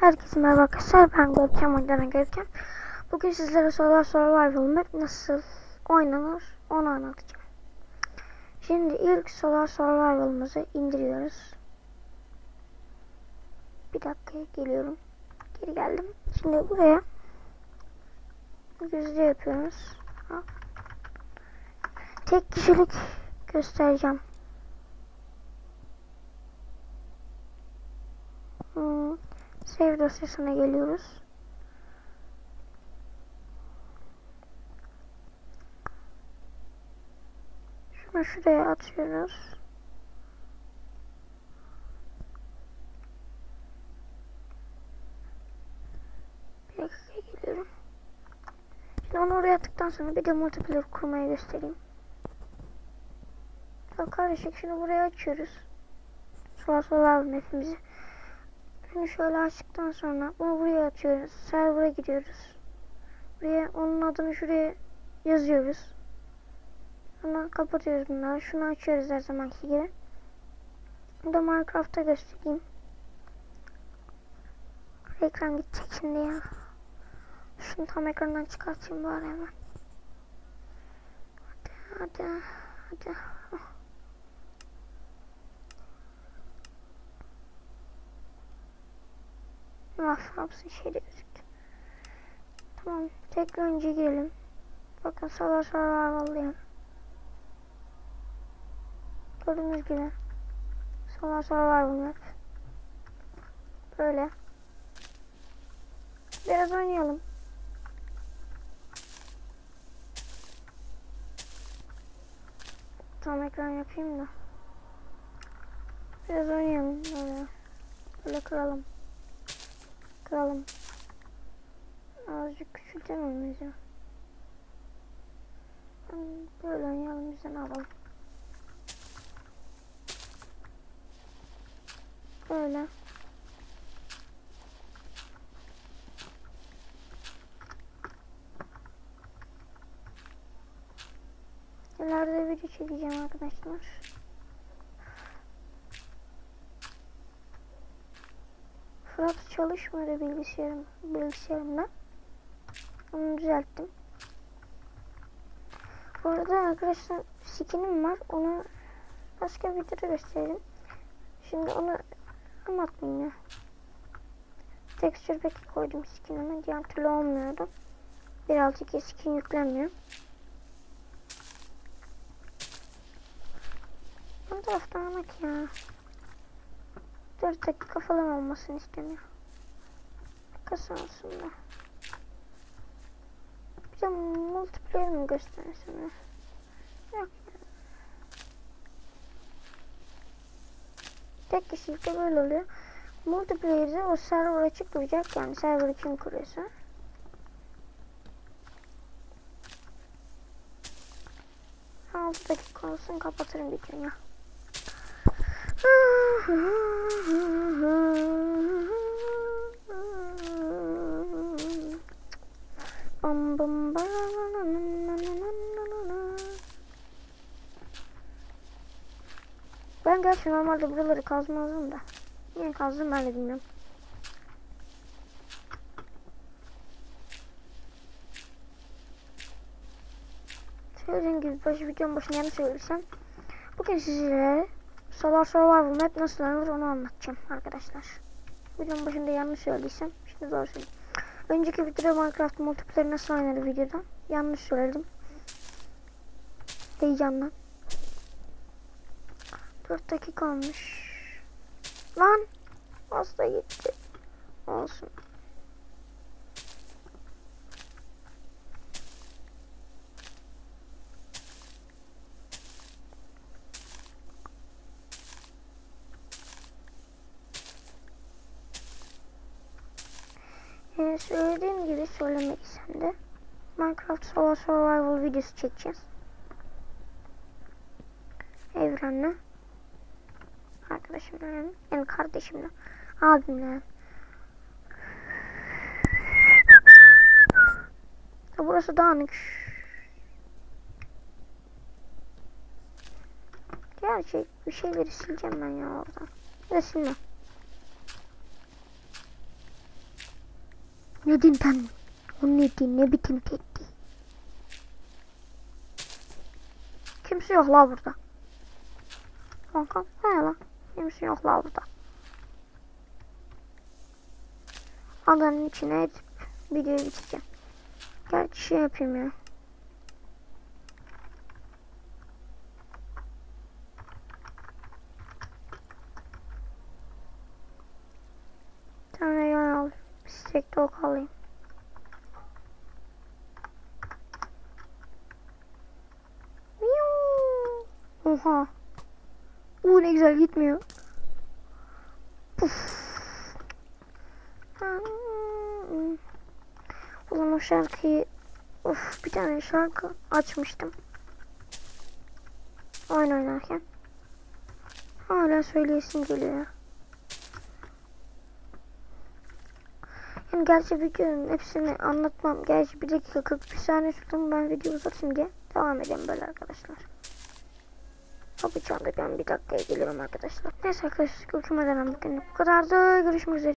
Herkese merhaba arkadaşlar. Ben Görkem Oyunlarına Görkem. Bugün sizlere Solar Survival Map nasıl oynanır onu anlatacağım. Şimdi ilk Solar Survival'ımızı indiriyoruz. Bir dakika geliyorum. Geri geldim. Şimdi buraya yüzde yapıyoruz. Tek kişilik göstereceğim. Save dosyasına geliyoruz. Şunu şuraya atıyoruz. Bir dakika geliyorum. Şimdi onu oraya attıktan sonra bir de multiplayer kurmayı göstereyim. Ya kardeşim şunu buraya açıyoruz. Sola sola map'imizi. Bunu şöyle açtıktan sonra bunu buraya atıyoruz. Server'a gidiyoruz. Buraya onun adını şuraya yazıyoruz. Sonra kapatıyoruz bunları. Şunu açıyoruz her zamanki gibi. Bu da Minecraft'ta göstereyim. Ekran gidecek şimdi ya. Şunu tam ekrandan çıkartayım bari hemen. Hadi hadi hadi. Hapsi şeyde gözüktü. Tamam, tekrar önce girelim. Bakın salar salar vallahi. Gördüğünüz gibi. Salar salar bunlar. Böyle. Biraz oynayalım. Tam ekran yapayım da. Biraz oynayalım. Böyle, böyle kıralım. Kıralım. Azıcık küçültemem miyiz? Böyle oynayalım biz de ne yapalım. Böyle. İleride video çekeceğim arkadaşlar. Fırat çalışmıyor bilgisayarım, bilgisayarımda. Onu düzelttim. Bu arada arkadaşlar skinim var. Onu başka bir videoda göstereyim. Şimdi onu anlatmayayım ya. Texture pack'i koydum skinime. Diğer türlü olmuyordu. 1.6.2 skin yüklenmiyor. Bu taraftan bak ya. 4 dakika falan olmasını istemiyor. Kasa olsun da. Bir de multiplayer mi göstersem? Yok. Tek kişilikte böyle oluyor. Multiplayer'de o server açık duracak. Yani server kim kuruyorsa. Altı dakika olsun kapatırım videoyu. ya. Bam bam bam. Ben gerçi normalde buraları kazmazdım da. Niye kazdım ben de bilmiyorum. Söylediğim gibi başı videonun başına yanlış söylesem. Bugün sizlere Solar Survival Map nasıl oynanır onu anlatacağım arkadaşlar. Videonun başında yanlış söylediysem şimdi doğru söyleyeyim. Önceki videoda Minecraft multiplayer nasıl oynanır videoda yanlış söyledim. Heyecandan. 4 dakika olmuş. Lan hasta gitti. Olsun. Ee, söylediğim gibi söylemediysem de Minecraft Solar Survival videosu çekeceğiz. Evrenle. Arkadaşımla yani kardeşimle. Abimle. Burası dağınık. Gerçi bir şeyleri sileceğim ben ya oradan. Ya da silmem. Ne din ben? O ne bitim tetti. Kimse yok la burada. Kanka ne la? Kimse yok la burada. Adanın içine edip videoyu bitireceğim. Gerçi şey yapayım ya. Bir tane yan de ok alayım. Oha. Uuu ne güzel gitmiyor. Puf. Ulan o şarkıyı Of bir tane şarkı açmıştım. Oyun oynarken. Hala söyleyesim geliyor Yani gerçi videonun hepsini anlatmam. Gerçi 1 dakika 41 saniye sürdüm. Ben video uzatayım diye devam edeyim böyle arkadaşlar. Kapı çaldı ben bir dakikaya geliyorum arkadaşlar. Neyse arkadaşlar. Görüşmeden bugün bu kadardı. Görüşmek üzere.